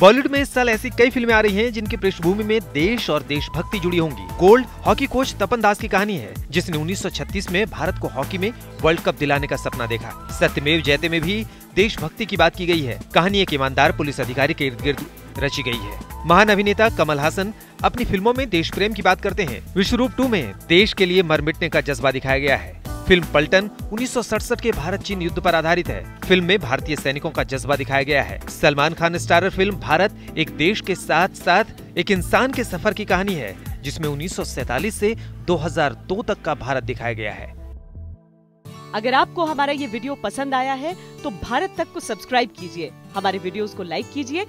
बॉलीवुड में इस साल ऐसी कई फ़िल्में आ रही हैं जिनकी पृष्ठभूमि में देश और देशभक्ति जुड़ी होंगी। Gold hockey coach Tapan Das की कहानी है, जिसने 1936 में भारत को हॉकी में वर्ल्ड कप दिलाने का सपना देखा। सत्यमेव जयते में भी देशभक्ति की बात की गई है। कहानी एक ईमानदार पुलिस अधिकारी के इर्द गिर्द रची गई है। महान अभिनेता कमल हासन अपनी फ़िल्मों में देश प्रेम की बात करते हैं। विश्वरूप टू में देश के लिए मर मिटने का जज्बा दिखाया गया है। फ़िल्म पलटन 1967 के भारत चीन युद्ध पर आधारित है। फ़िल्म में भारतीय सैनिकों का जज्बा दिखाया गया है। सलमान खान स्टारर फ़िल्म भारत, एक देश के साथ साथ एक इंसान के सफ़र की कहानी है, जिसमें 1947 से 2002 तक का भारत दिखाया गया है। अगर आपको हमारा ये वीडियो पसंद आया है तो भारत तक को सब्सक्राइब कीजिए। हमारे वीडियोस को लाइक कीजिए।